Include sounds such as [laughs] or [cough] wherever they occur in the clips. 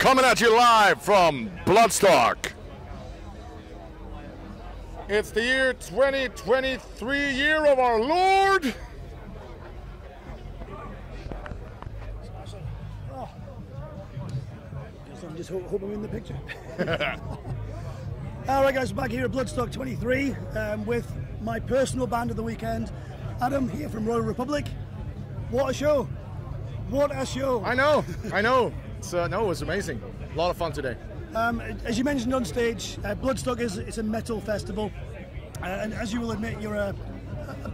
Coming at you live from Bloodstock. It's the year 2023, year of our Lord. So I'm just ho- hoping I'm in the picture. [laughs] All right, guys, back here at Bloodstock 23 um, with my personal band of the weekend. Adam here from Royal Republic. What a show! What a show! I know, I know. Uh, no, it was amazing. A lot of fun today. Um, as you mentioned on stage, uh, Bloodstock is it's a metal festival, uh, and as you will admit, you're a,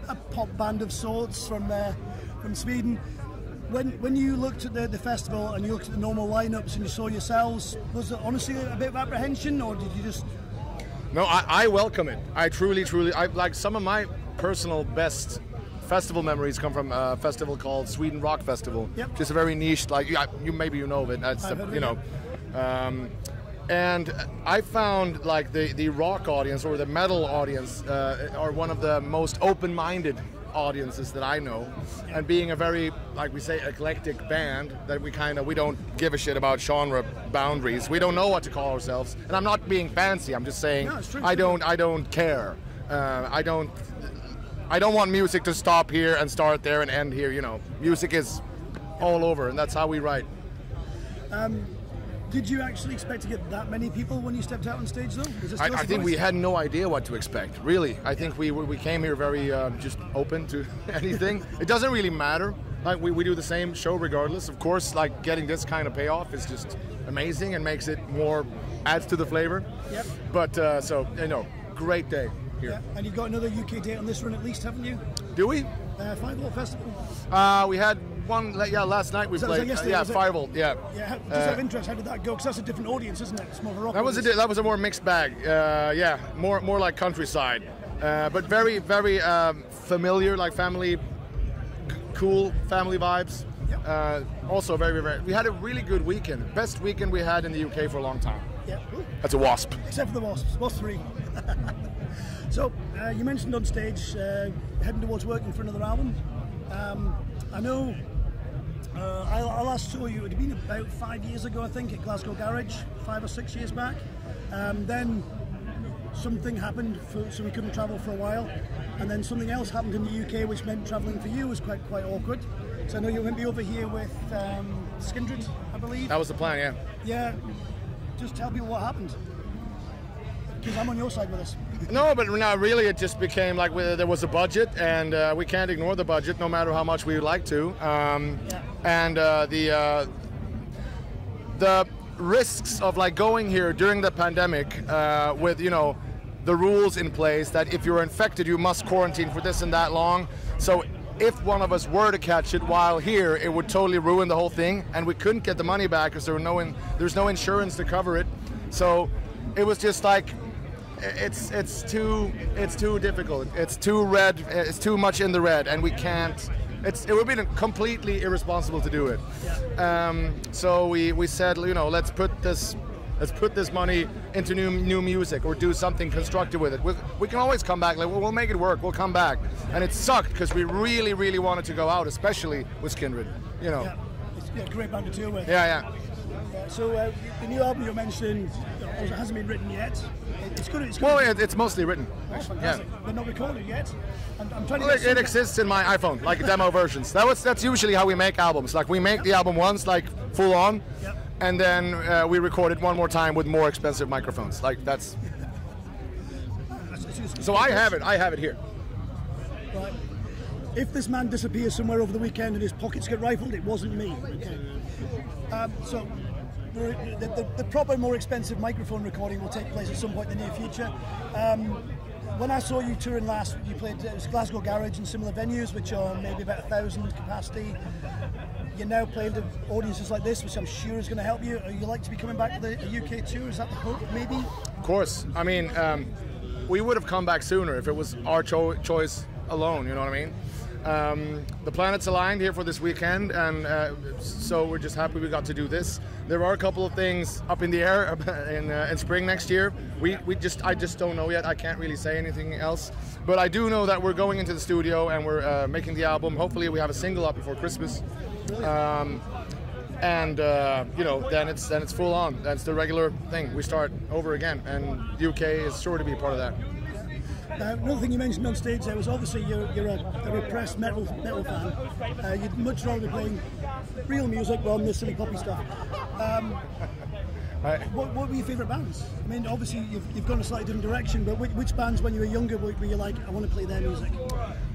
a, a pop band of sorts from uh, from Sweden. When when you looked at the, the festival and you looked at the normal lineups and you saw yourselves, was it honestly a bit of apprehension, or did you just No, I, I welcome it. I truly, truly, I like some of my personal best festival memories come from a festival called Sweden Rock Festival. Yep. Just a very niche, like you, you maybe you know of it. That's the- you know. Um, and I found like the, the rock audience or the metal audience uh, are one of the most open-minded audiences that I know, and being a very like we say eclectic band that we kind of we don't give a shit about genre boundaries. We don't know what to call ourselves, and I'm not being fancy. I'm just saying No, I don't I don't care. Uh, I don't I don't want music to stop here and start there and end here. You know, music is all over, and that's how we write. Did you actually expect to get that many people when you stepped out on stage, though? I, I think we had no idea what to expect. Really, I think we we came here very uh, just open to [laughs] anything. it doesn't really matter. Like we, we do the same show regardless. Of course, like getting this kind of payoff is just amazing and makes it more adds to the flavor. Yep. But uh, so you know, great day here. Yeah, and you've got another UK date on this run at least, haven't you? Do we? Uh, Five Volt Festival. Uh, we had one. Yeah, last night we Was that- played. uh, yeah, it? Firebolt. Yeah. Yeah, just Uh, out of interest, how did that go? Because that's a different audience, isn't it? It's more rock That was a di- that was a more mixed bag. Uh, yeah, more more like countryside, uh, but very very um, familiar, like family, c- cool family vibes. Yep. Uh, also very very. We had a really good weekend. Best weekend we had in the UK for a long time. Yeah. That's a wasp. Except for the Wasps. Wasps 3. [laughs] so, uh, you mentioned on stage uh, heading towards working for another album. Um, I know uh, I, I last saw you, it had been about five years ago, I think, at Glasgow Garage, five or six years back. Um, then something happened, for, so we couldn't travel for a while. And then something else happened in the UK, which meant travelling for you was quite quite awkward. So I know you're going to be over here with um, Skindred, I believe. That was the plan. Yeah. Yeah, just tell people what happened. Because I'm on your side with this. No, but no, really, it just became like we, there was a budget, and uh, we can't ignore the budget, no matter how much we would like to. Um, Yeah. And uh, the uh, the risks of like going here during the pandemic uh, with you know the rules in place that if you're infected, you must quarantine for this and that long. So if one of us were to catch it while here, it would totally ruin the whole thing, and we couldn't get the money back because there were no in, there's no insurance to cover it. So it was just like it's it's too it's too difficult. It's too red. It's too much in the red, and we can't. It's it would be completely irresponsible to do it. Um, so we we said you know let's put this. Let's put this money into new new music or do something constructive with it. We, we can always come back. Like we'll, we'll make it work. We'll come back. And it sucked because we really really wanted to go out, especially with Skindred. You know. Yeah, it's a great band to tour with. Yeah, yeah. So uh, the new album you're mentioning uh, hasn't been written yet. It's good. It's good. Well, it, it's mostly written. Oh, Yeah. They're not recorded yet. And I'm trying Well, get it, it exists in my iPhone, like demo versions. That was that's usually how we make albums. Like we make the album once, like full on, Yep. and then uh, we record it one more time with more expensive microphones. Like that's. So I have it. I have it here. Right. If this man disappears somewhere over the weekend and his pockets get rifled, it wasn't me. Okay. Um, so the, the, the, proper, more expensive microphone recording will take place at some point in the near future. Um, when I saw you touring last, you played uh, it Glasgow Garage and similar venues, which are maybe about a thousand capacity. You're now playing to audiences like this, which I'm sure is going to help you. Are you like to be coming back to the UK tour? Is that the hope, maybe? Of course. I mean, um, we would have come back sooner if it was our cho- choice alone. You know what I mean? Um, the planets aligned here for this weekend, and uh, so we're just happy we got to do this. There are a couple of things up in the air [laughs] in, uh, in spring next year. We, we just I just don't know yet. I can't really say anything else, but I do know that we're going into the studio and we're uh, making the album. Hopefully, we have a single up before Christmas. Um, and uh, you know then it's then it's full on. That's the regular thing. We start over again, and UK is sure to be part of that. Uh, another thing you mentioned on stage there was obviously you're, you're a, a repressed metal metal fan. Uh, you'd much rather be playing real music rather than the silly poppy stuff. Um, Right. what, what were your favourite bands? I mean, obviously you've, you've gone a slightly different direction, but which, which bands when you were younger were, were you like, I want to play their music?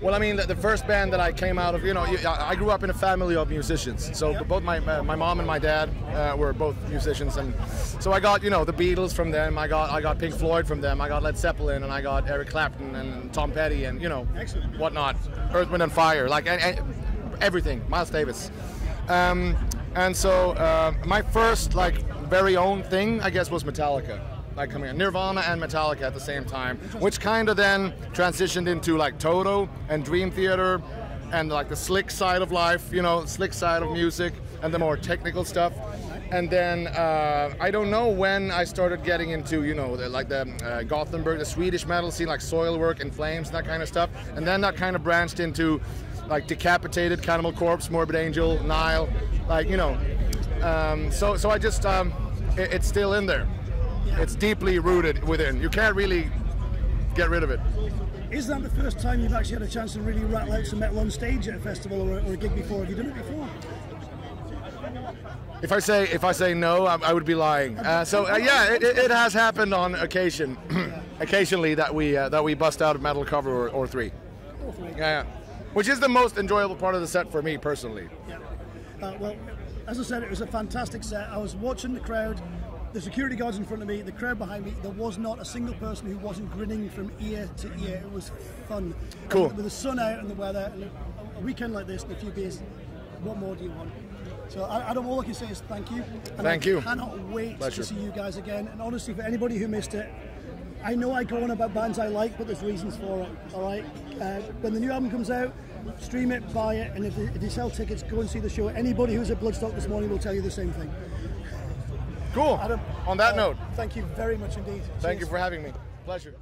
Well, I mean, the, the first band that I came out of, you know, I I grew up in a family of musicians. So Yep. both my my mom and my dad uh, were both musicians, and so I got you know the Beatles from them. I got I got Pink Floyd from them. I got Led Zeppelin, and I got Eric Clapton and Tom Petty, and you know Excellent. whatnot, Earth, Wind and Fire, like a- a- everything. Miles Davis. Um, and so uh, my first like very own thing, I guess, was Metallica. Like coming in Nirvana and Metallica at the same time, which kind of then transitioned into like Toto and Dream Theater, and like the slick side of life, you know, slick side of music, and the more technical stuff. And then uh, I don't know when I started getting into, you know, the, like the uh, Gothenburg, the Swedish metal scene, like Soilwork and Flames, and that kind of stuff. And then that kind of branched into like Decapitated, Cannibal Corpse, Morbid Angel, Nile, like you know. Um, so so I just um, it, it's still in there. It's deeply rooted within. You can't really get rid of it. Is that the first time you've actually had a chance to really rattle out some metal on stage at a festival or, or a gig before? Have you done it before? If I say if I say no, I, I would be lying. Uh, so uh, yeah, it, it, has happened on occasion, [clears throat] occasionally that we uh, that we bust out a metal cover or, or three. Or three? Yeah, yeah, which is the most enjoyable part of the set for me personally. Yeah. Uh, well, as I said, it was a fantastic set. I was watching the crowd, the security guards in front of me, the crowd behind me. There was not a single person who wasn't grinning from ear to ear. It was fun. Cool. And with the sun out and the weather, and a, weekend like this and a few beers, what more do you want? So I, I don't. All I can say is thank you. And Thank I you. Cannot wait Pleasure. to see you guys again. And honestly, for anybody who missed it, I know I go on about bands I like, but there's reasons for it. All right. Uh, when the new album comes out, stream it, buy it, and if they, if they sell tickets, go and see the show. Anybody who's at Bloodstock this morning will tell you the same thing. Cool. Adam, On that uh, note, thank you very much indeed. thank you for having me. Pleasure.